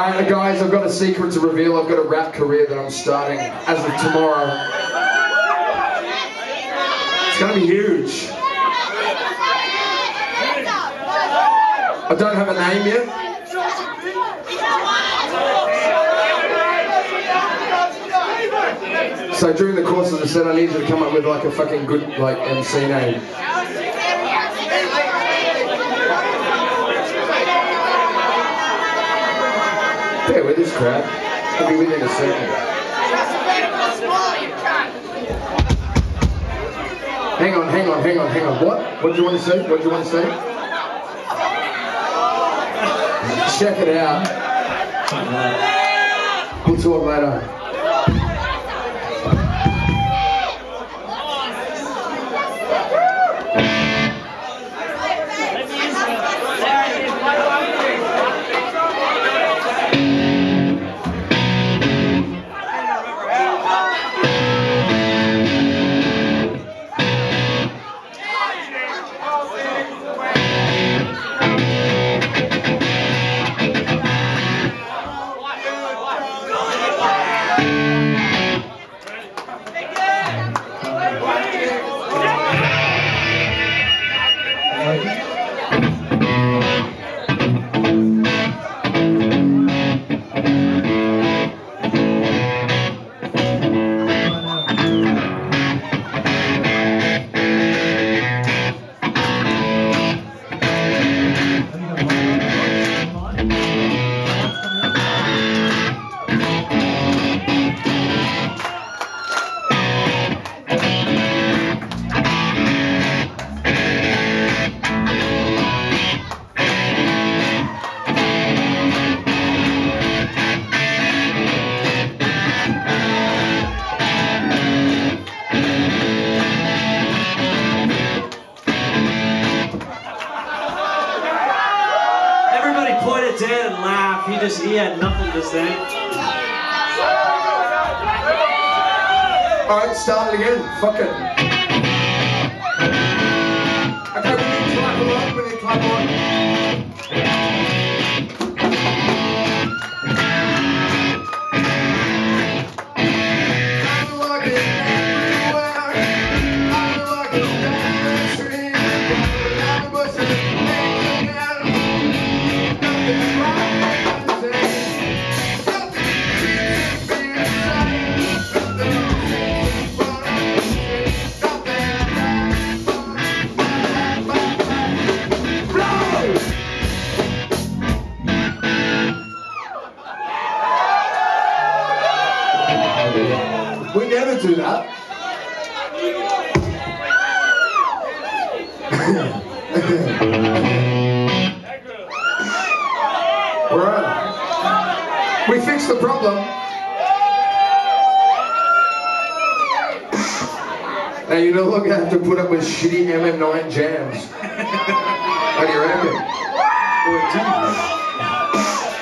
Guys, I've got a secret to reveal. I've got a rap career that I'm starting as of tomorrow. It's gonna be huge. I don't have a name yet. So during the course of the set, I need you to come up with like a fucking good like MC name. Bear with this crap. I'll be with you in a second. Hang on, hang on, hang on, hang on. What? What do you want to say? What do you want to say? Check it out. We'll talk later. Everybody He just he had nothing to say. Alright, start it again. Fuck it. We never do that. right. We fixed the problem. Now you no longer have to put up with shitty MM9 jams. What do you reckon? Or you?